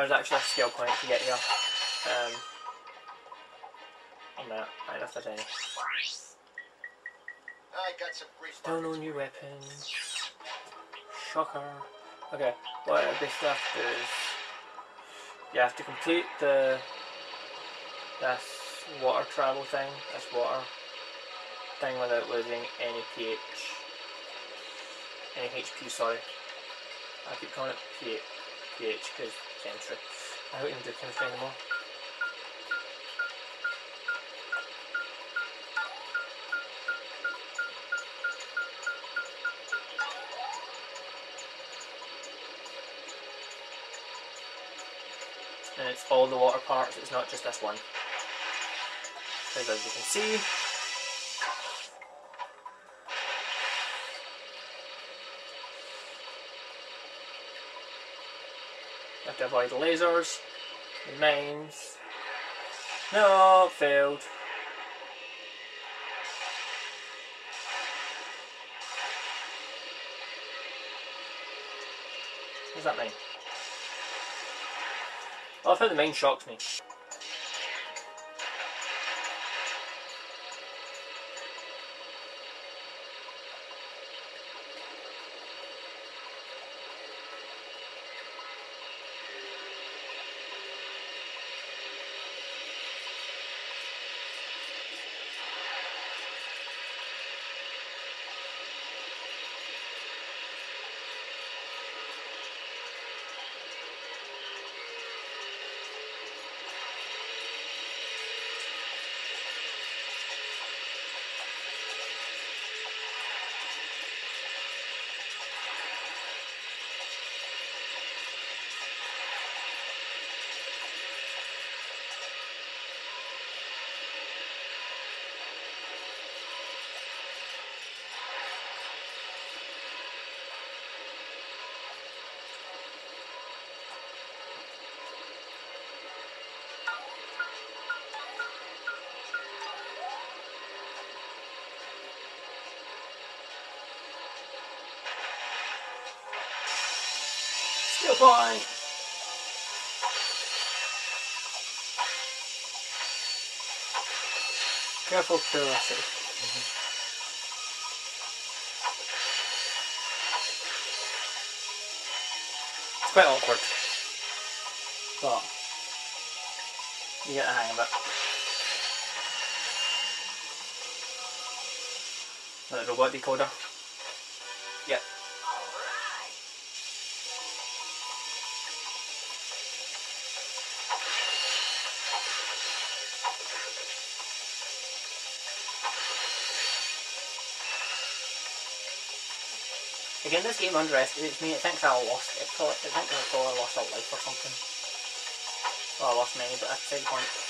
So there's actually a skill point to get here. Um, on that, I don't know any. I got some grease Don't own your weapons. Shocker. Okay, what I basically have to do is you have to complete the this water travel thing, this water thing without losing any pH, any HP. Sorry, I keep calling it pH pH because chemistry. I even do anymore. and it's all the water parts, it's not just this one. Because as you can see, to avoid the lasers, the mines. No, failed. What does that mean? Well, I thought the main shocks me. Point! Careful curiosity. It's quite awkward. But you get the hang of it. The robot decoder. Again, this game underestimates me. It thinks I lost. It, it thinks I lost a life or something. Well, I lost many, but that's the point.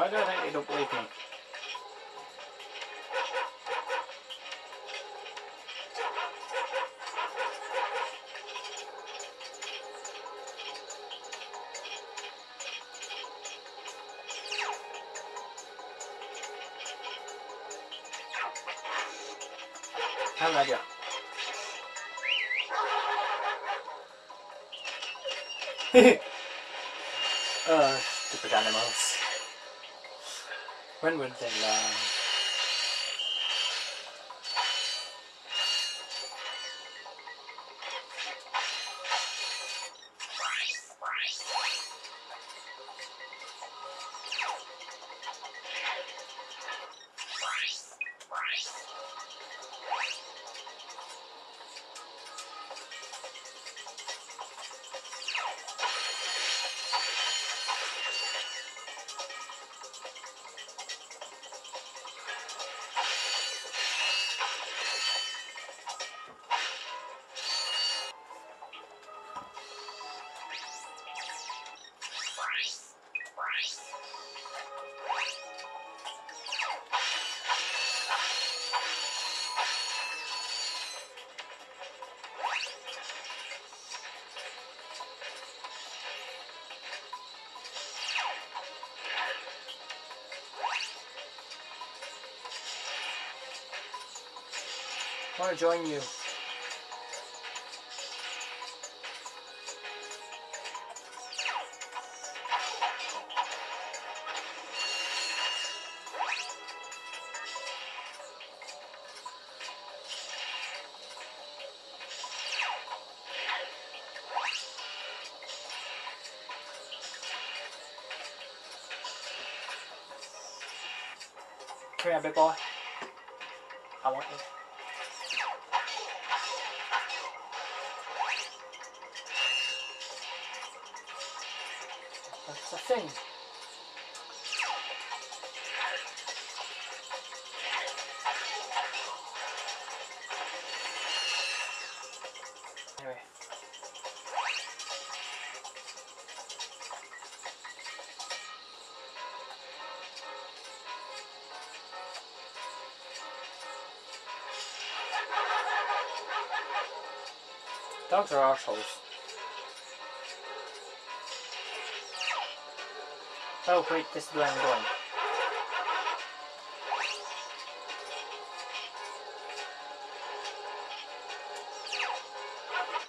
Why do I think they don't believe me? Uh, stupid animals. When would they learn? Uh, I want to join you. Come here, big boy. I want you. That's the thing. Anyway. Dogs are arseholes. Oh wait, this is where I'm going.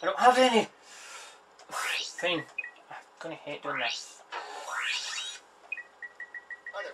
I don't have any! Fine. I'm gonna hate doing this. Hi there,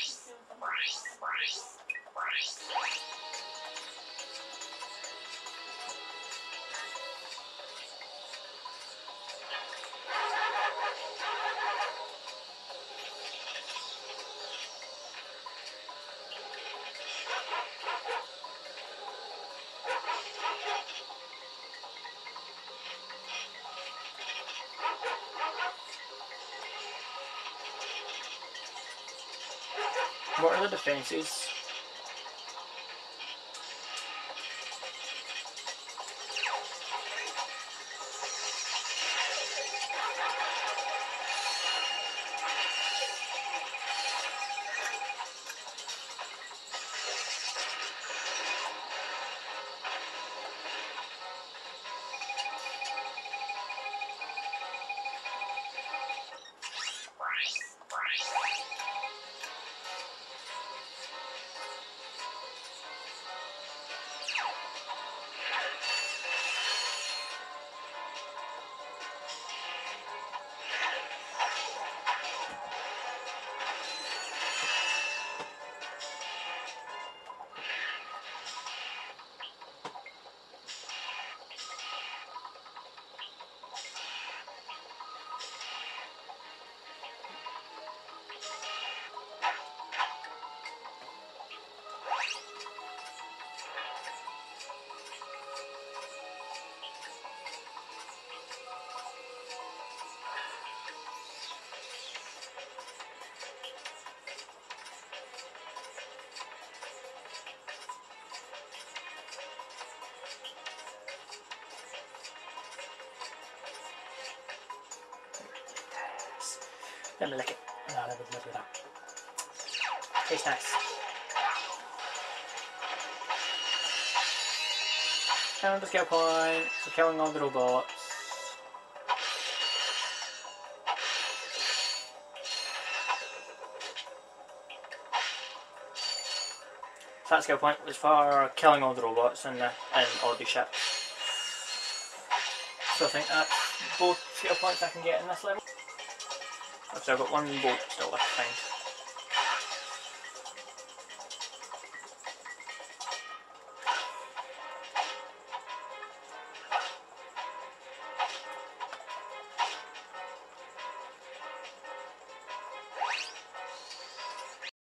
Thank you. What are the defences? Let me lick it. No, I would live with that. Tastes nice. Count the skill point for killing all the robots. So that skill point was for killing all the robots and, the, and all the ships. So I think that's both skill points I can get in this level. I've got one bolt still left behind.